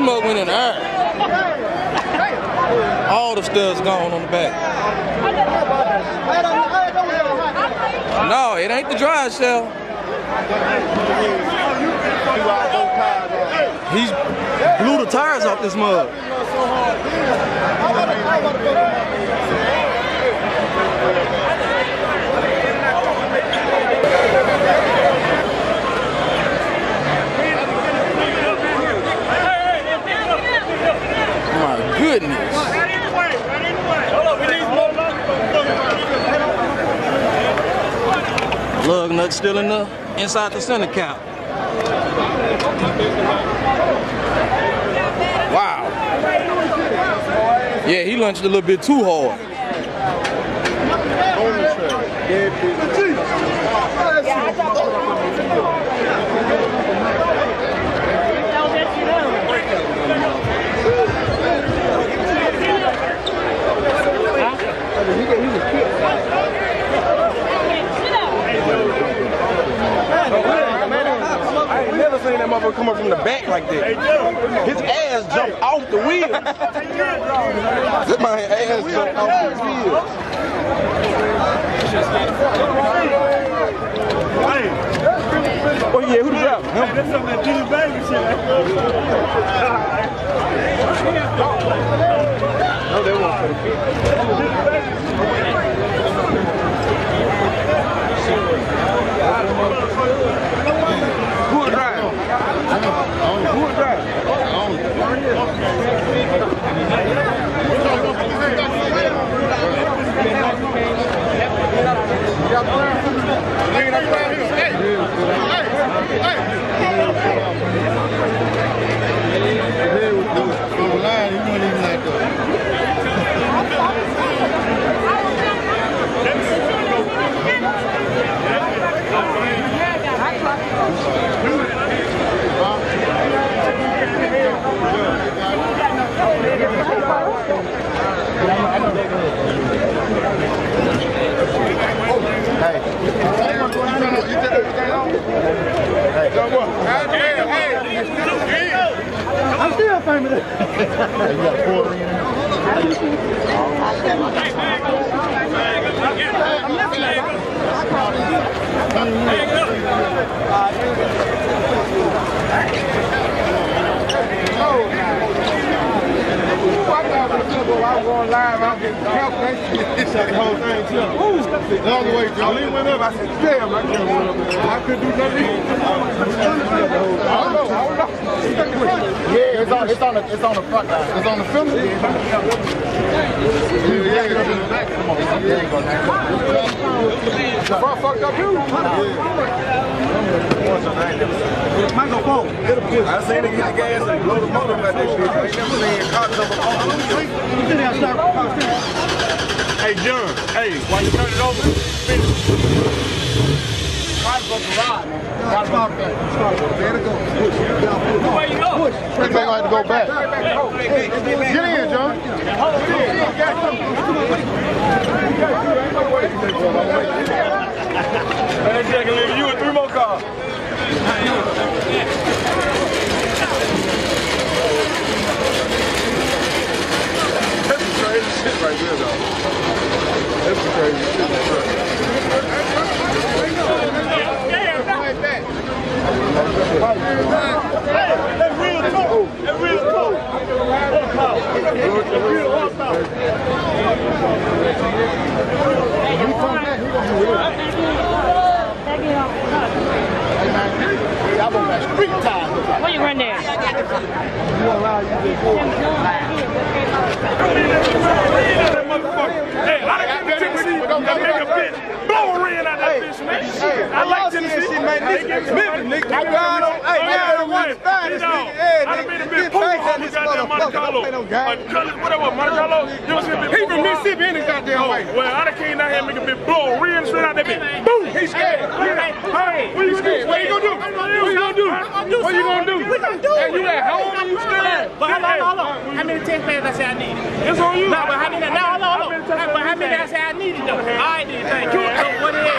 mug went in the air. All the studs gone on the back. No, it ain't the dry shell. He blew the tires off this mug. My goodness. Lug nut still in the inside the center cap. Wow. Yeah, he lunched a little bit too hard. Motherfucker come up from the back like that. His ass jumped off the wheel. that man ass jumped off the wheel. Oh yeah, who the driver? Him? That's some that Jimmy Baby shit. No, they won't for the kid. I was going live, I was getting calculated. Shut the whole thing too. The way, Joe. Lee went up, I said, damn, I can't run up. I couldn't do nothing. I don't know, I don't know. Yeah, it's on, it's on the, it's on the front line. It's on the film. Yeah, yeah, yeah. Come on, there you go. now. The front fucked up too. Microphone. I seen it get gas and blow the motor back that shit. I ain't never seen cars up on the You sit down, stop. Hey, John. Hey, while you turn it over, finish. Everything gonna have to go back. Get in, John. Hey, Jack, you three more cars. That's some crazy shit right there, though. That's some crazy shit right there. That's real talk. That's real talk. Horsepower. Real horsepower. Y'all want that street time. Where you run there? That motherfucker. Hey, I done came to Tennessee and make a bitch blow a ring out that bitch, man. I like Man. Nigga, nigga. I got on, hey, want to find this nigga. Hey, I done been a bit poor on the goddamn Monte Carlo. Uh, Whatever, Monte Carlo. You know what I'm He from Mississippi in the goddamn way. Well, I done came down here and make a bit blow ring straight out that bitch. Boom! He's scared. Hey, what you gonna do? What you gonna do? What you gonna do? What you gonna do? We gonna do it. you at home and you scared? But hold on, hold on. How many text messages I say I needed? It's on you. No, but how many? No, hold on, hold on. But how many I say I needed though? I did. Thank you. So what it is?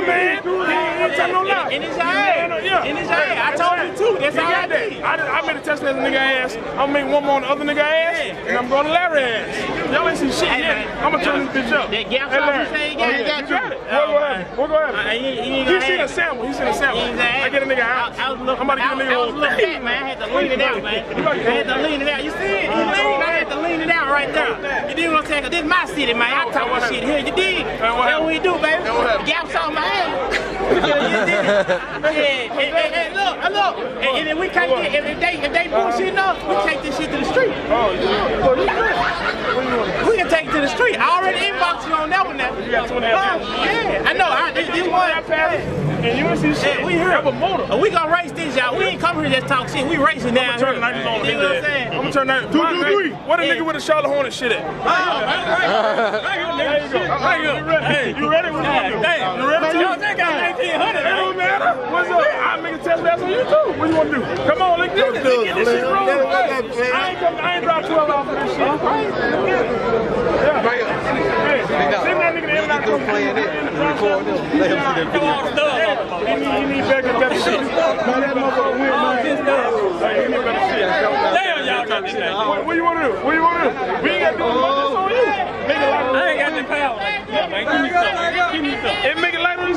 He a man. He ain't tell no lie. In his eye. In his eye. I told you two. That's all I that. need. I, I made a as a nigga ass. I'm gonna make one more on the other nigga ass, and I'm going to Larry ass. Y'all ain't see shit yet. I'm gonna turn this bitch up. That gap Hey, say Oh, got? yeah, You got it. What go Oh, happen? What go happen? he, he He seen a sample. He seen a sample. He ain't gonna have I get a nigga out. I, I was looking, I'm about to get a nigga I was looking fat, man. I had to lean it out, man. I had to lean it out. You see it? You oh, lean, right there. You dig what I'm saying? 'Cause this is my city, man. I talk my shit here. You did. That's what we do, baby. Gaps on my head. Yeah, you dig? Yeah, and, and, and look, and look, and, and if we can't get, if, if they, if they bullshit enough, we uh-huh. take this shit to the street. Oh, yeah. You? We can take it to the street. I already inboxed you on that one now. You got two and a half Huh? Yeah, I know. I, this, this one. And you ain't see shit. Yeah, we here. Have a motor. We gonna race this, y'all. We ain't come here to just talk shit. We racing down Turn here. the nineties on. You know what I'm saying? I'm gonna turn that. Two, two, three. What a Yeah. nigga with a Charlotte Hornet shit at? There you go. There you go. Hey, you ready? What you ready? Y'all think I 1900, It don't matter. What's up? I'll make a test pass on you too. What you wanna do? Come on, let's get this. Let's get this shit rolling. I ain't come, I ain't dropped 12 off for this shit. Yeah. Hey, send that nigga to. Come playing it. Record them. Let him see Come on, stuff. He need, he need better, better shit. Man, that motherfucker win, what, what you want to do? What you want to do? We ain't got to do as much as on you. Make it lighter. I ain't got the power. Yeah, man, give me something. Give me something. And make it light on.